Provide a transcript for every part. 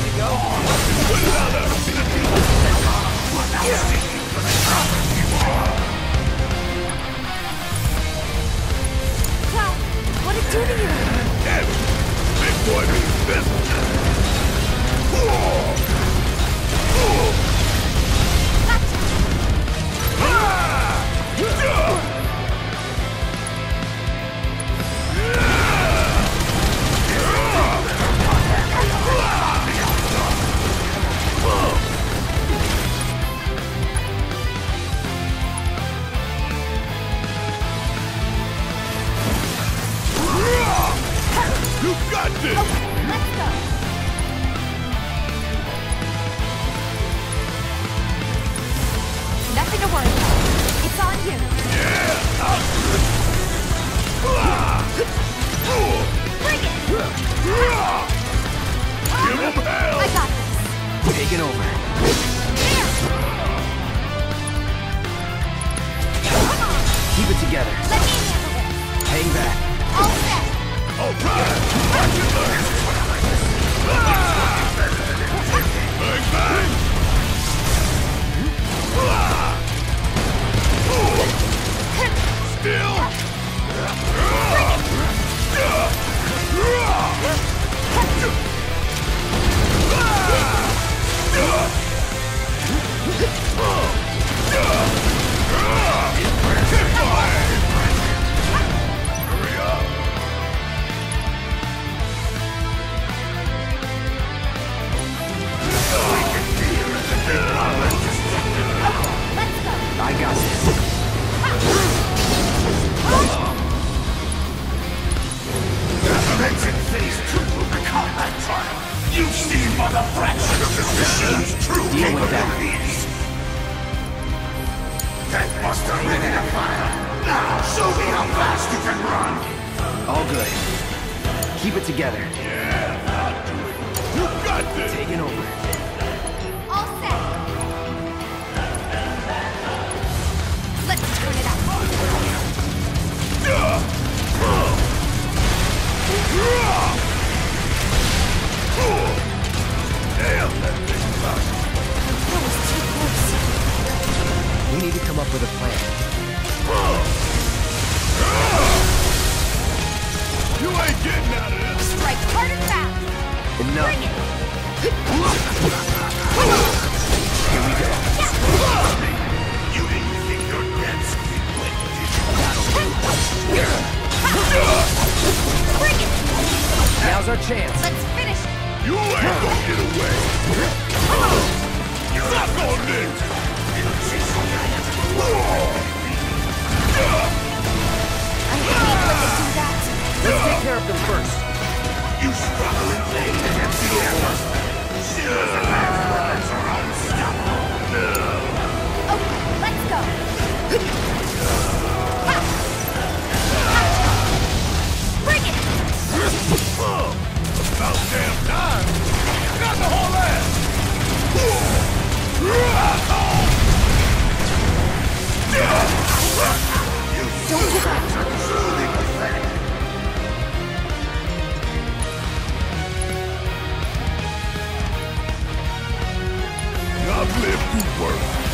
Cloud, this. Taking over. There. Come on. Keep it together. Let me handle this. Hang back. All set. All right! Keep it together. You got this! Taking over. All set. Let's turn it up. Damn, that thing sucks. That was too close. We need to come up with a plan. Ain't getting out of this! Strike hard and fast. Enough. Bring it. Here we go. You didn't think your debts would be quick, did you? Bring it. Now's our chance. Let's finish it. You ain't gonna get away! Suck on this! I hate when they do that. Let's take care of them first. You struggle in I've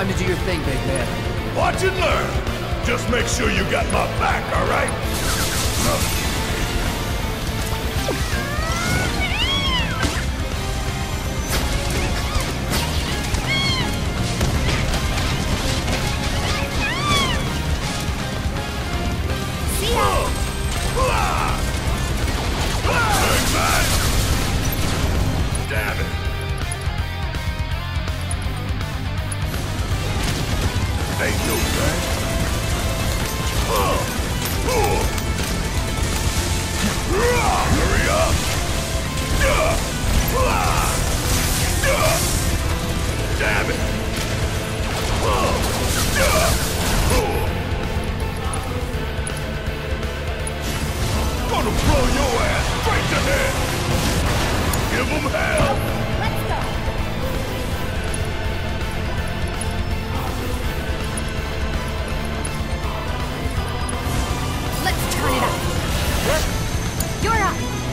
Time to do your thing, big man. Watch and learn. Just make sure you got my back, all right?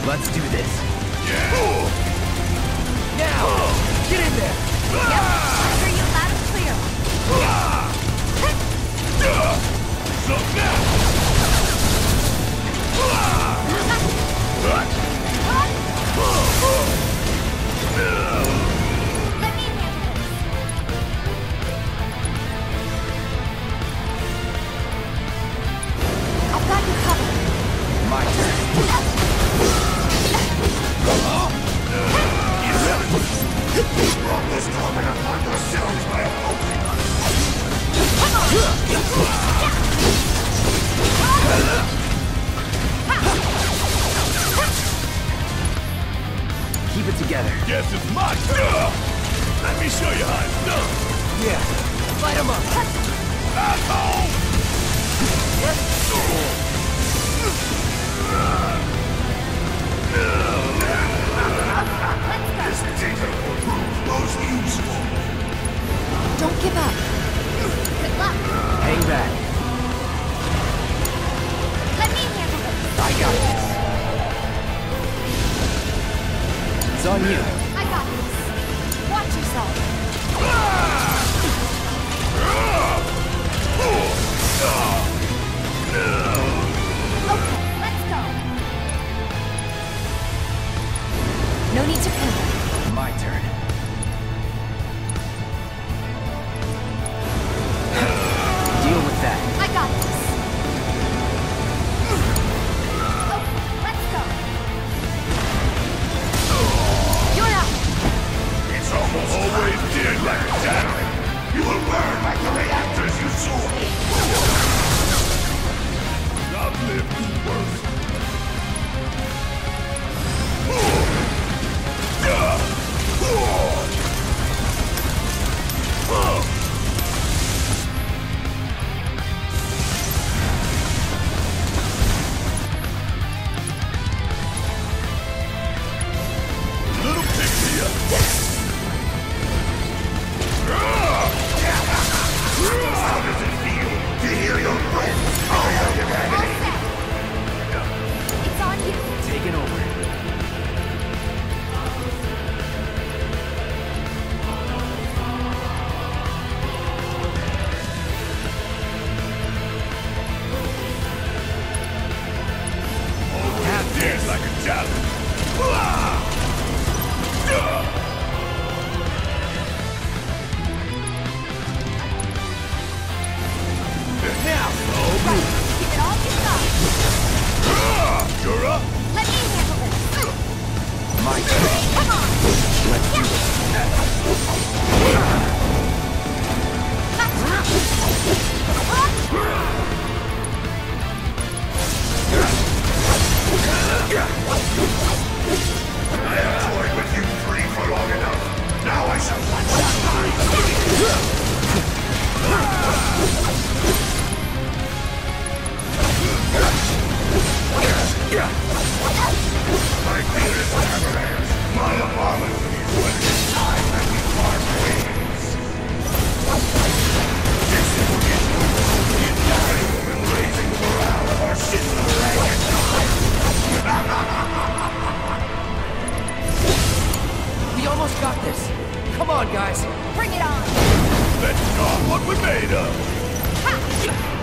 Let's do this. Yeah. Don't give up. Good luck. Hang back. Let me handle it. I got this. It's on you. Javelin. I have toyed with you three for long enough. Start what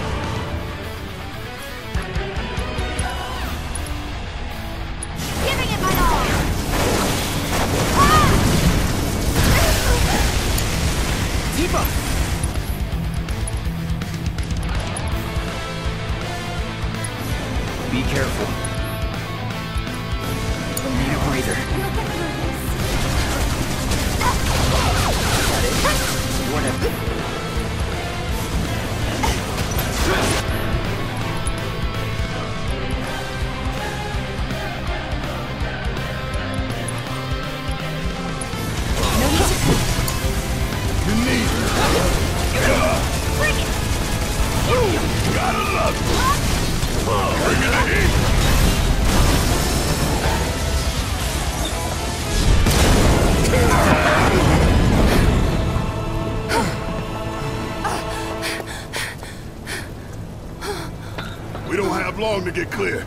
clear.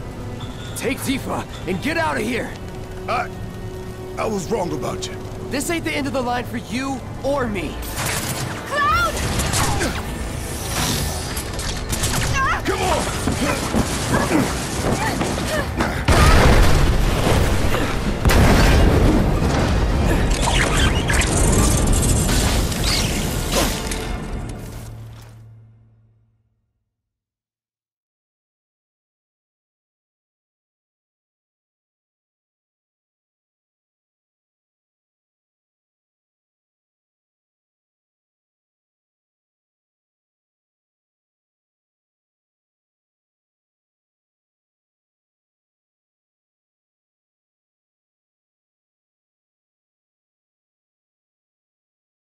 Take Tifa and get out of here. I... I was wrong about you. This ain't the end of the line for you or me. Cloud! Come on!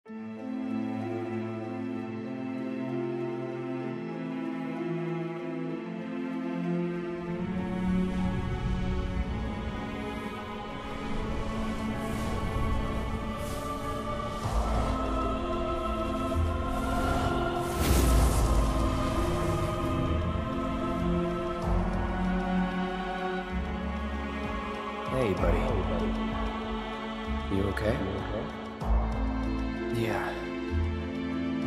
Hey, buddy. You okay? Yeah.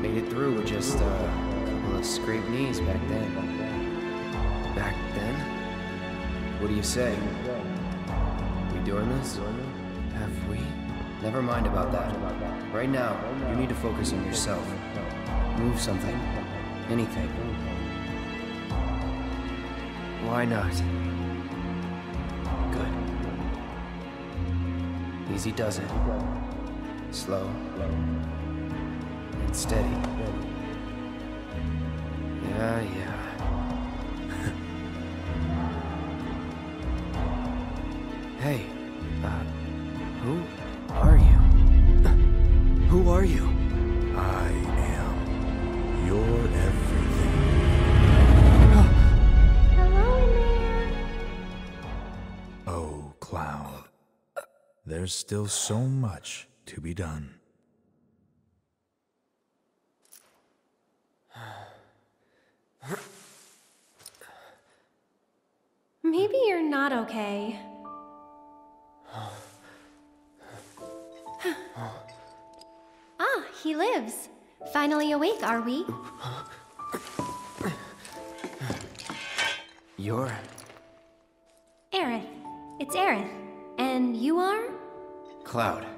Made it through with just uh, a couple of scraped knees back then. Back then? What do you say? We doing this? Have we? Never mind about that. Right now, you need to focus on yourself. Move something. Anything. Why not? Good. Easy does it. Slow. And steady. Yeah, yeah. hey, uh, who are you? Who are you? I am your everything. Hello in. Oh, Cloud. There's still so much to be done. Maybe you're not okay. ah, he lives. Finally awake, are we? You're. Aerith. It's Aerith. And you are? Cloud.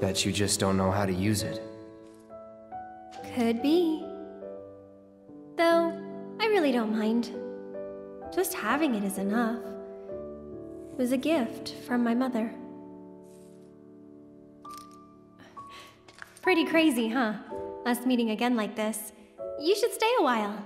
Bet you just don't know how to use it. Could be. Though, I really don't mind. Just having it is enough. It was a gift from my mother. Pretty crazy, huh? Us meeting again like this. You should stay a while.